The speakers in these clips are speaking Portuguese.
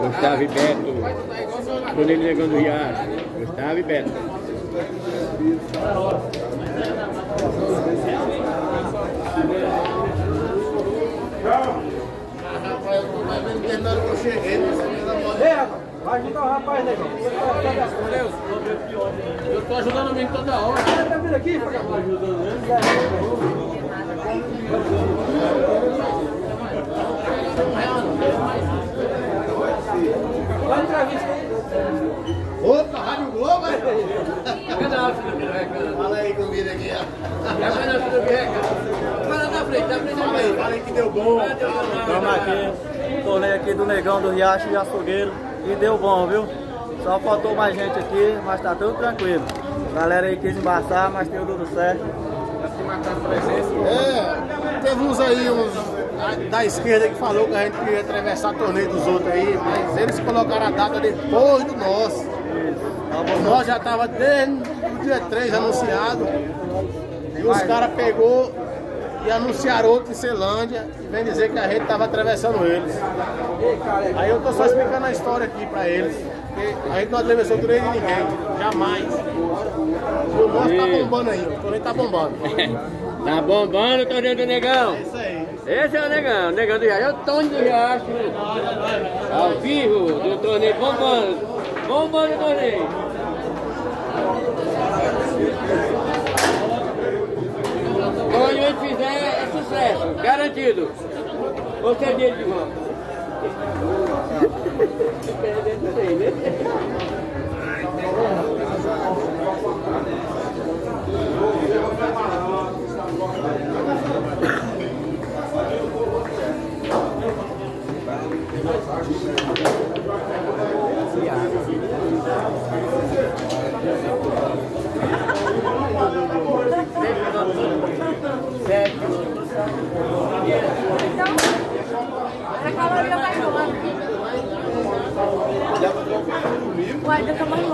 Gustavo e Beto. Torneio Negão do Riacho. Gustavo e Beto. Vai ajudar o rapaz, negão. Eu tô ajudando o menino toda hora. Vindo aqui, vagabundo? Vai entrevista aí. Opa, Rádio Globo, hein? Fala aí comigo aqui, ó. Fala na frente, na frente Fala aí, fala aí que deu bom. Estamos aqui, torneio aqui do Negão do Riacho e Açougueiro e deu bom, viu? Só faltou mais gente aqui, mas tá tudo tranquilo. Galera aí quis embaçar, mas deu tudo certo. É, teve uns aí, uns da esquerda que falou que a gente queria atravessar torneio dos outros aí, mas eles colocaram a data depois do nosso. O nosso já tava desde o dia 3 anunciado. E os caras pegou e anunciaram outro em Celândia e vem dizer que a gente tava atravessando eles. Aí eu tô só explicando a história aqui pra eles. Porque a gente não atravessou o torneio de ninguém. Jamais. O nosso tá bombando aí, o torneio tá bombando. Tá bombando o torneio do Negão. É isso aí. Esse é o Negão, o Negão do Riacho. É o Tony do Riacho. Ao vivo do torneio bombando. Bombando o torneio. A gente fizer é sucesso, garantido. Você é dele de volta. Yeah. Tá tomando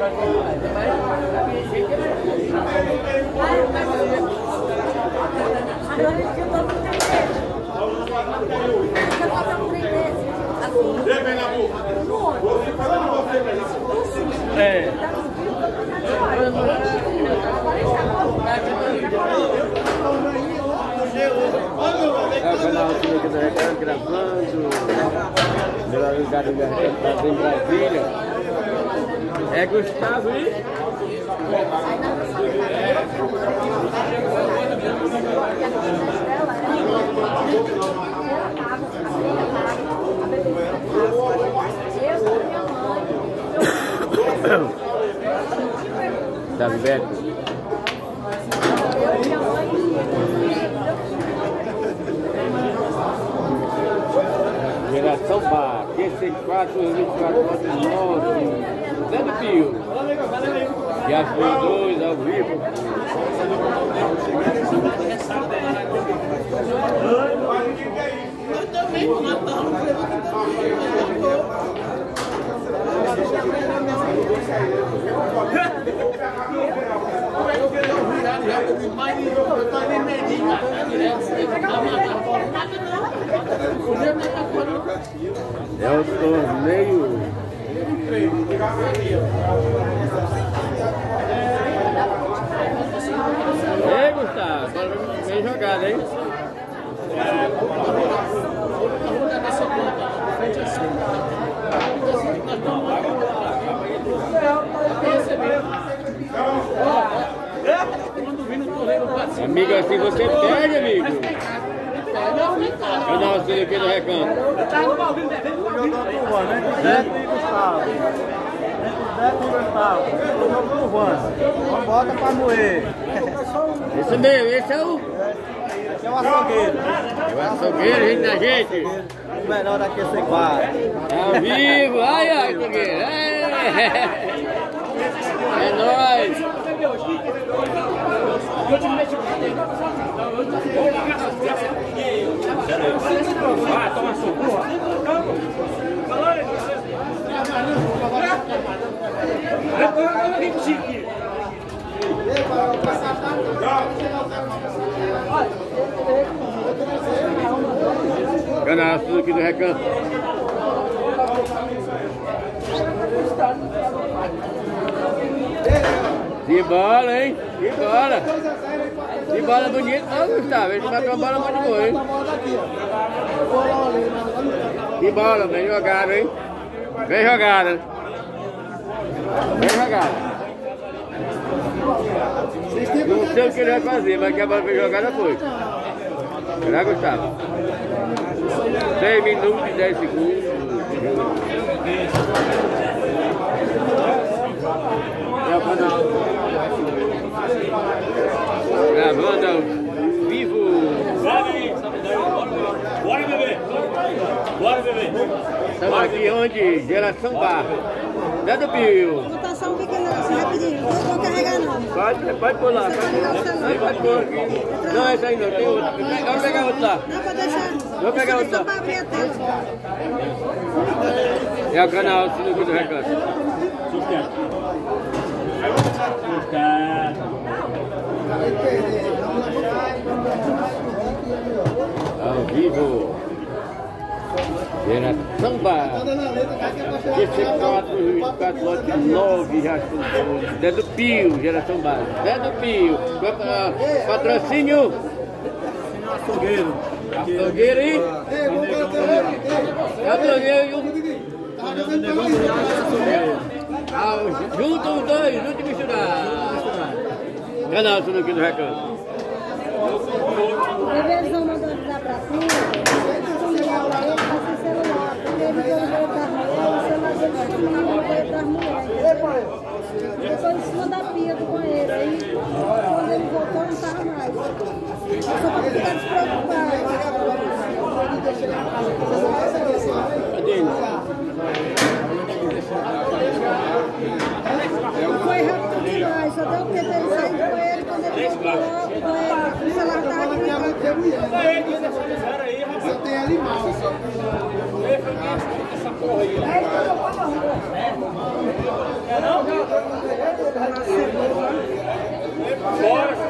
Agora eu tô com trem desse. Deixa é Gustavo e. Da Vivete. Eu, minha mãe Geração Bar, Q64, 24, 9, Pio, que ajudou dois ao vivo. Eu também vou matar um problema eu Mas eu É o torneio Ei, Gustavo, bem jogado, hein? Amigo, assim você perde, amigo. Eu sei aqui do recanto. Eu tô com né? Gustavo. Vem com o Zé com o Gustavo. O jogo do Van. Vamos bota pra moer. Esse mesmo, esse é o, Esse é o açougueiro. é o açougueiro, gente da gente. O melhor daqui é esse quadro. Ao vivo, ai, ai, açougueiro. É, é nóis. Canal aqui do Recanto. De bola, hein? De bola. De bola bonita, não, Gustavo. Ele matou uma bola muito boa, hein? De bola, bem jogado, hein? Bem jogada. Bem jogada. Não sei o que ele vai fazer, mas que a bola bem jogada foi. Será, Gustavo? 6 minutos e 10 segundos. É. Gravando ao vivo. Bora, bebê! Bora, bebê! Estamos aqui onde? Geração Bar. Zé do Pio. Vou só um pequeno negocinho rapidinho. Não vou carregar não. Pode, pode pular. Pode, aí pode pôr aqui. Não, essa aí não. Tem outra. Vamos pegar outro lá. Não, pode deixar. Vou pegar outro lá. É o canal Sinuca do Recanto. Sustenta. Ao vivo. Geração Bar. GC4, 24, lote 9, já estou Zé do Pio, Geração Bar. Zé do Pio. Pa- Patrocínio. Açougueiro. Açougueiro aí. Açougueiro e o... Ah, junto os dois, junto e misturado. Canal Sinuca do Recanto. Mandar avisar pra cima. Ele, o celular. Ele o celular ele. Cadê ele? Não foi rápido demais, só deu tempo dele sair do banheiro quando ele voltou, o banheiro, o celular estava aqui.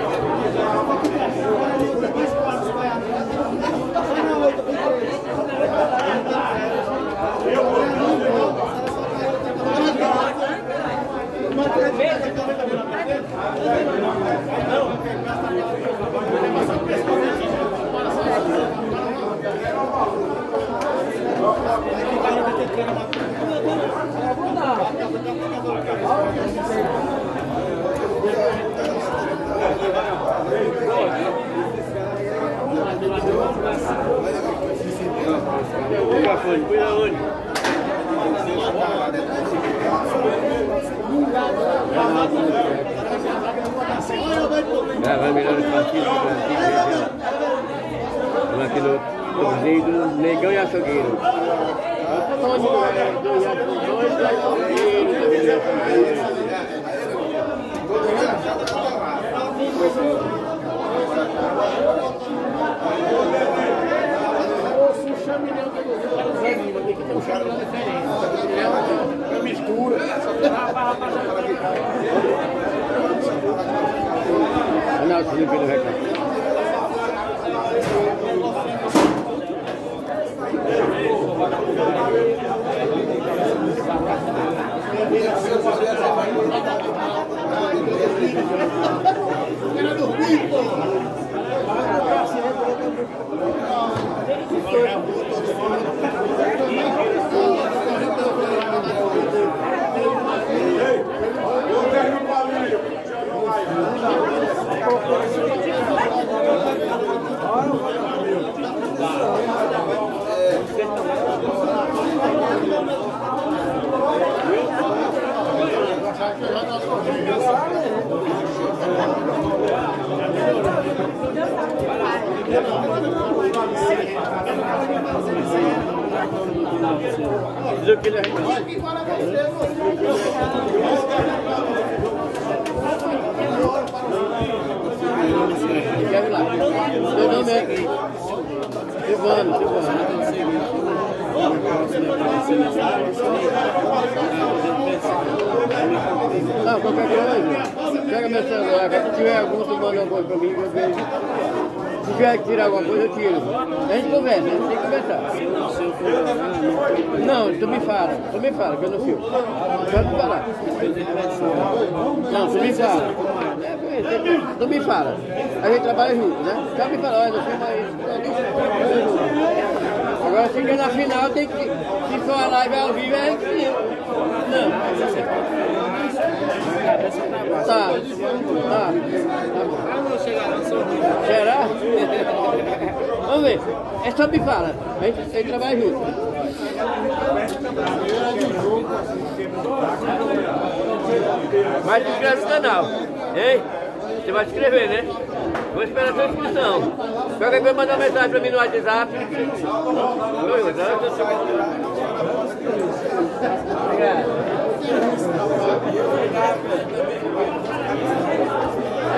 Microfone, cuida onde? Gravar melhor os partidos do Brasil. Vamos aqui no torneio do Negão e Açougueiro. Onde? Dois açougueiros, dois açougueiros, dois desanima, tem não, ter diferente. É uma mistura, só tem uma não, pra jantar. Não, você não recado. Quer ir lá? Seu nome é? Silvano, Silvano. Não, qualquer coisa. Pega meu celular. Se tiver algum, tu manda alguma coisa pra mim que eu vejo. Se tiver que tirar alguma coisa, eu tiro. A gente conversa, a gente tem que conversar. Não, tu me fala, tu me fala, que eu não filmo. Pode me falar. Não, tu me fala. Tu me fala. A gente trabalha junto, né? Só me fala, olha, filma isso. Agora chega na final, tem que. Se for a live ao vivo, é que. Não. Tá. Tá. Tá bom. Será? Vamos ver. É só me fala. A gente tem que trabalhar junto. Vai se inscrever no canal. Hein? Você vai se inscrever, né? Vou esperar a sua inscrição. Qualquer coisa, manda uma mensagem para mim no WhatsApp. Oi. Obrigado.